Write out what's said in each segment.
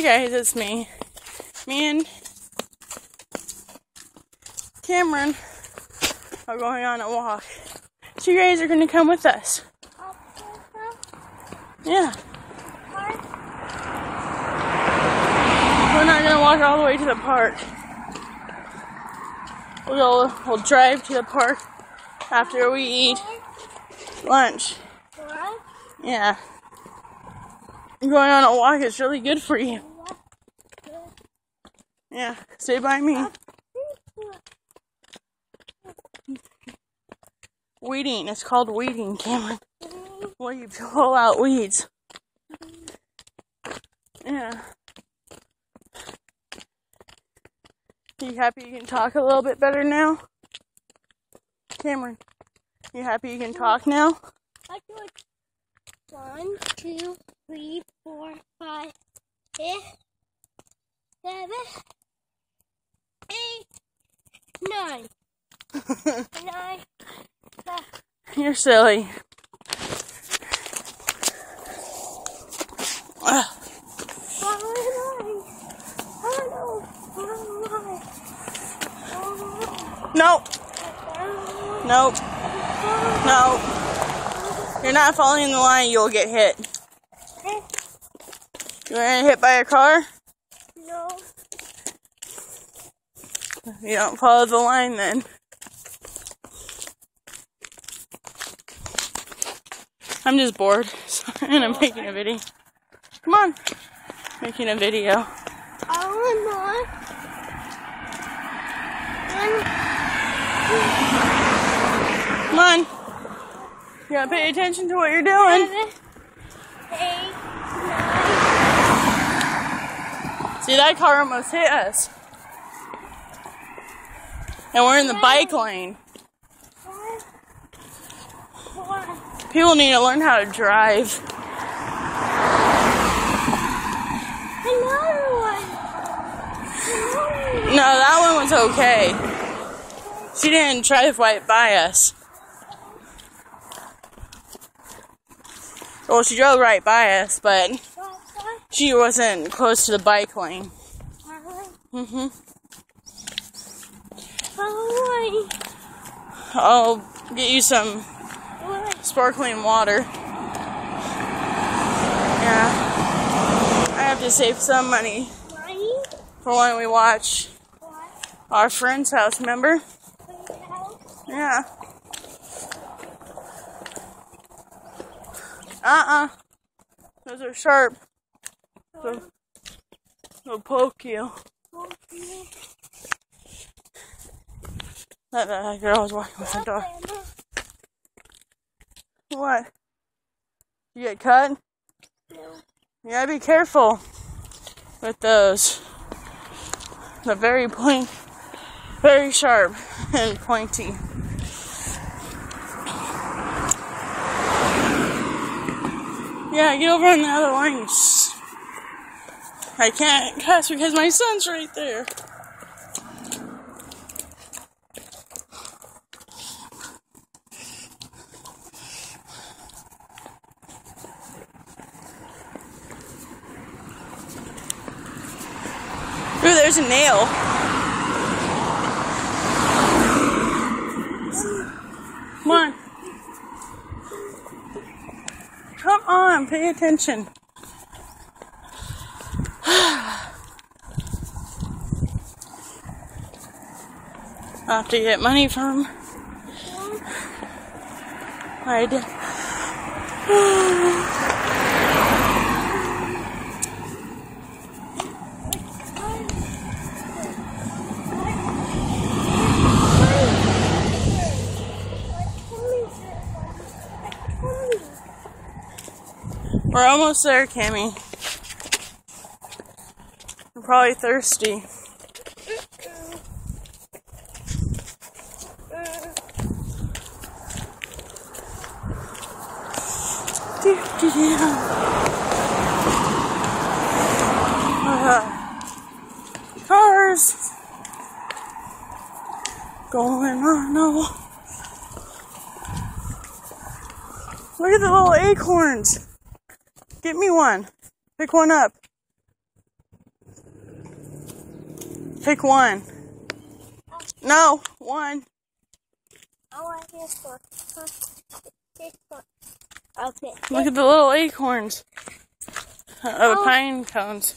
guys, it's me. Me and Cameron are going on a walk. So you guys are gonna come with us. Yeah. We're not gonna walk all the way to the park. We'll we'll drive to the park after we eat lunch. Yeah. Going on a walk is really good for you. Yeah, stay by me. Weeding. It's called weeding, Cameron. Where you pull out weeds. Yeah. You happy you can talk a little bit better now? Cameron, you happy you can talk now? One, two, three, four, five, six, seven, eight, nine. nine. ten. You're silly. Ugh. Oh, no. Oh. Nope. Nope. No. You're not following the line, you'll get hit. You to hit by a car? No. You don't follow the line then. I'm just bored, so, and I'm making a video. Come on, making a video. Oh, no. Come on, you gotta pay attention to what you're doing. Seven, eight, See, that car almost hit us, and we're in the bike lane. People need to learn how to drive. another one. No, that one was okay. She didn't drive right by us. Well, she drove right by us, but she wasn't close to the bike lane. hmm I'll get you some sparkling water. Yeah. I have to save some money for when we watch our friend's house, remember? Yeah. Uh-uh. Those are sharp. They'll, they'll poke you. That, that girl was walking with her dog. What? You get cut? You gotta be careful with those. They're very point, very sharp and pointy. Yeah, get over on the other lane. I can't cuss because my son's right there. Ooh, there's a nail. Come on. Come on, pay attention. I have to get money from I did. We're almost there, Cammy. I'm probably thirsty. Uh, cars going on walk. Look at the little acorns. Get me one. Pick one up. Pick one. No, one. I want this. Huh? Okay. Look at the little acorns of Oh. pine cones.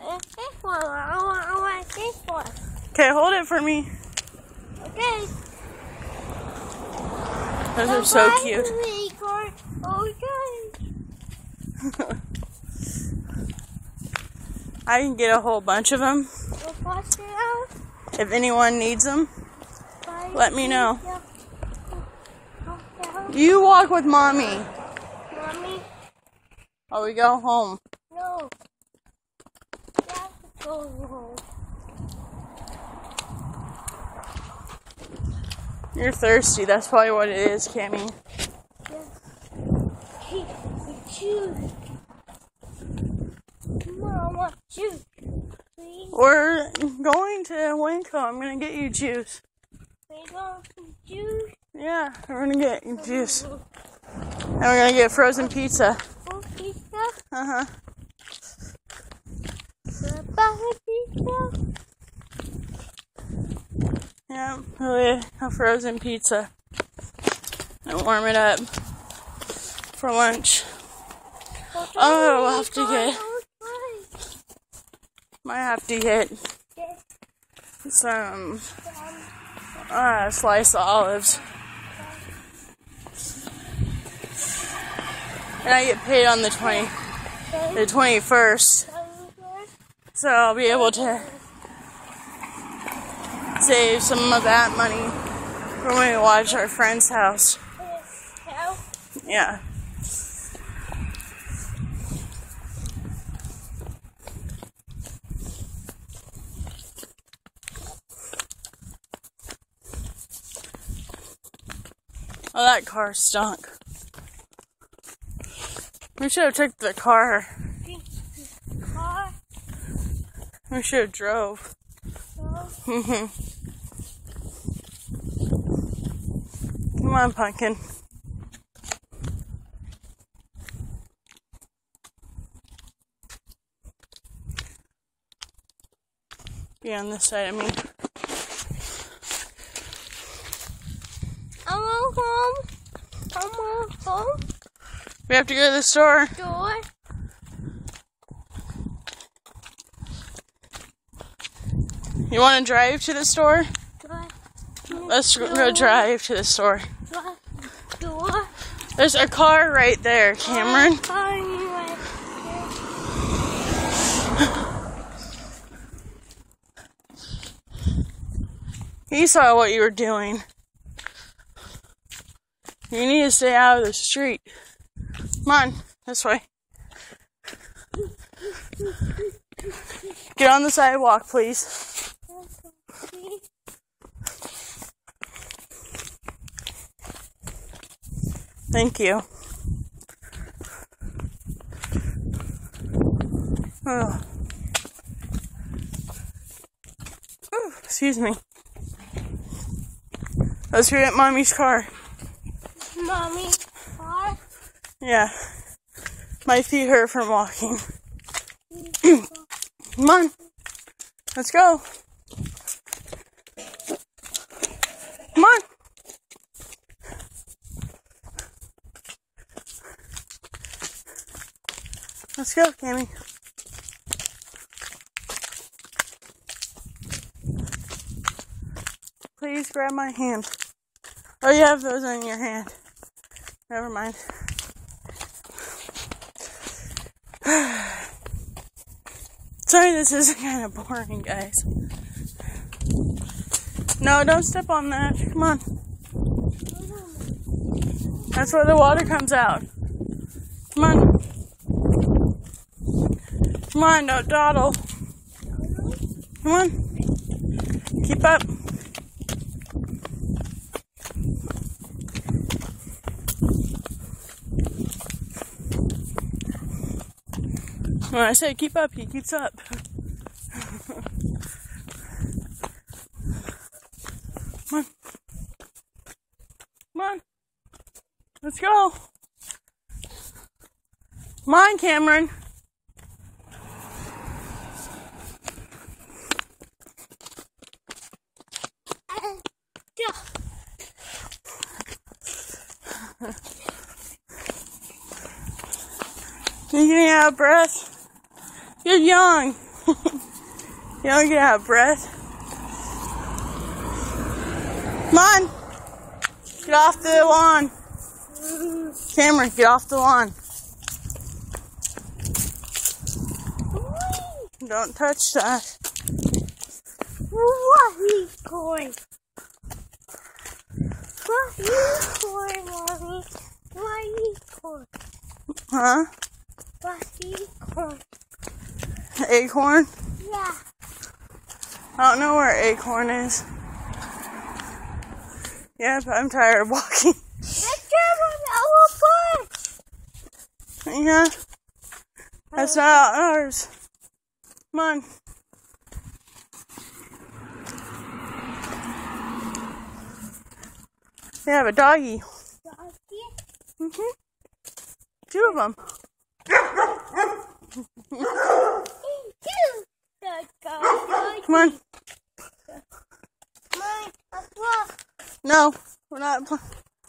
Uh, This one. I want, I want this one. Okay, hold it for me. Okay. Those are so cute. I can get a whole bunch of them We'll pass it out. if anyone needs them. Let me know. You walk with Mommy, or we go home. no. You have to go home. You're thirsty. That's probably what it is, Cammy. Choose. Mama, choose. Please, We're going to Winco. I'm gonna get you juice. Choose. Yeah, we're gonna get juice. And we're gonna get frozen pizza. Oh, pizza. Uh huh. Pizza. Yeah, get a frozen pizza and warm it up for lunch. Oh, we'll have to get- Might have to get some uh, sliced olives. And I get paid on the 20, the 21st, so I'll be able to save some of that money for when we watch our friend's house. Yeah. Oh, that car stunk. We should have took the car. We should have drove. Mhm. Come on, pumpkin. Be on this side of me. I'm on home. I'm on home. We have to go to the store. Door. You want to drive to the store? Door. Let's go drive to the store. Door. Door. There's a car right there, Cameron. Car right He saw what you were doing. You need to stay out of the street. Come on, this way. Get on the sidewalk, please. Thank you. Oh. Ooh, excuse me. Let's get mommy's car. Mommy. Car. Yeah. My feet hurt from walking. Come on. Let's go. Come on. Let's go, Cammy. Please grab my hand. Oh, you have those in your hand. Never mind. Sorry, this is kind of boring, guys. No, don't step on that. Come on. That's where the water comes out. Come on. Come on, don't dawdle. Come on. Keep up. When I say keep up, he keeps up. Come on. Come on. Let's go. Come on, Cameron. Are you getting out of breath? You're young. you don't get out of breath. Come on. Get off the lawn. Cameron, get off the lawn. Don't touch that. What unicorn? What unicorn, mommy? What unicorn? Huh? What unicorn? Acorn? Yeah. I don't know where Acorn is. Yep, I'm tired of walking. Let's go on our Yeah. That's not ours. Come on. They have a doggy. hmm Two of them. Come on. Mine, a block No, we're not.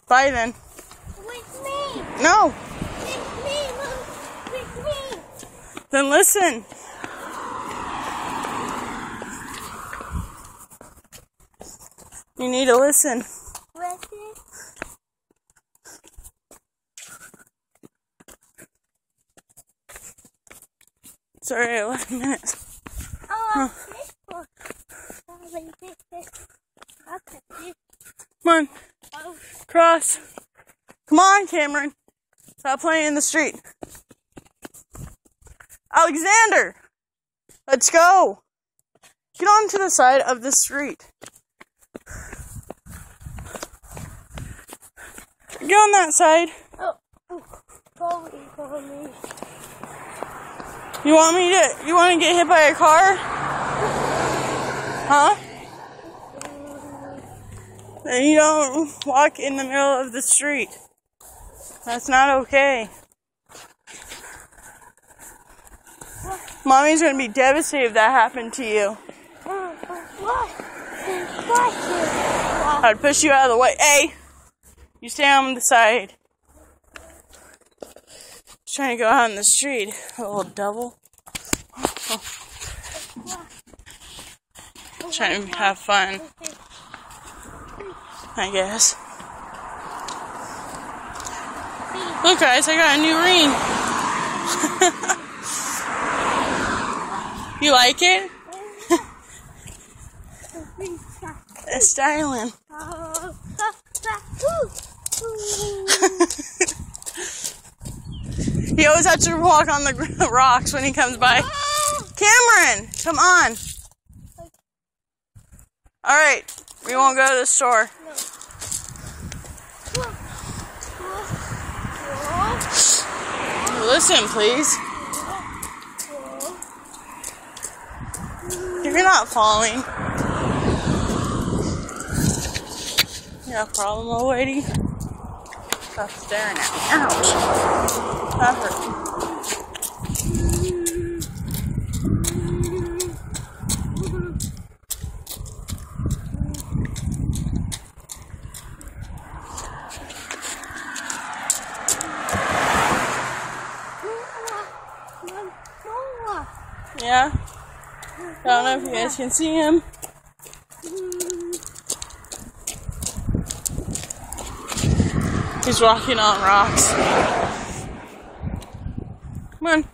Bye then. with me. No. With me, Mom. With me. Then listen. You need to listen. With me. Sorry, 11 minutes. Oh, this one. Oh, like this, this. Okay, this. Come on, Oh, cross. Come on, Cameron. Stop playing in the street. Alexander! Let's go! Get onto the side of the street. Get on that side. oh, oh. Go, go, me. You want me to, you want to get hit by a car? Huh? Then you don't walk in the middle of the street. That's not okay. Mommy's gonna be devastated if that happened to you. I'd push you out of the way. Hey! You stay on the side. Trying to go out in the street, a little devil. Trying to have fun, I guess. Look, guys, I got a new ring. you like it? It's styling. He always has to walk on the rocks when he comes by. Cameron, come on. All right, we won't go to the store. Listen, please. You're not falling. You got a problem, old lady? Stop staring at me. Ouch. That hurt. Yeah? I don't know if you guys can see him. He's walking on rocks. Come on.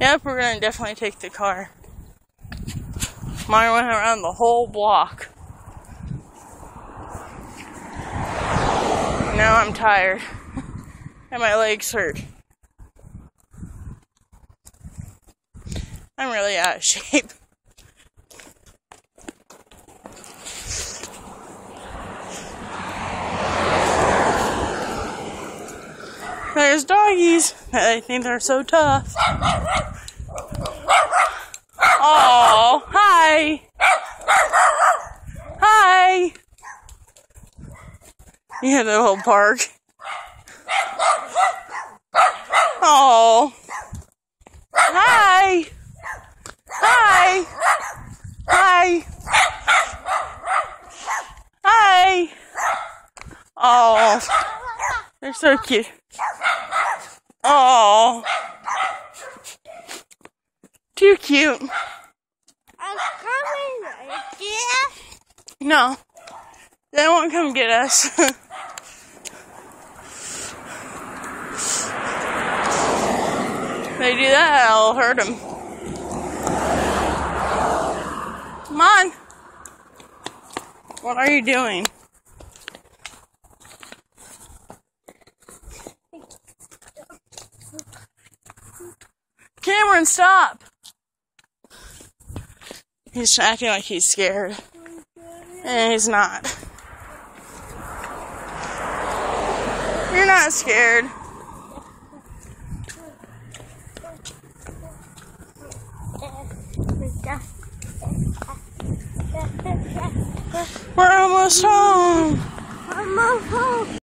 Yep, we're gonna definitely take the car. Mine went around the whole block. Now I'm tired. and my legs hurt. I'm really out of shape. There's doggies. I think they're so tough. Oh, hi. Hi. Yeah, the whole park. Oh. Hi. Hi. Hi. Hi. Oh, they're So cute. Oh. Too cute. I'm coming. Yeah. No. They won't come get us. they do that, I'll hurt them. Come on. What are you doing? Cameron, stop! He's acting like he's scared. And he's not. You're not scared. We're almost home. I'm home.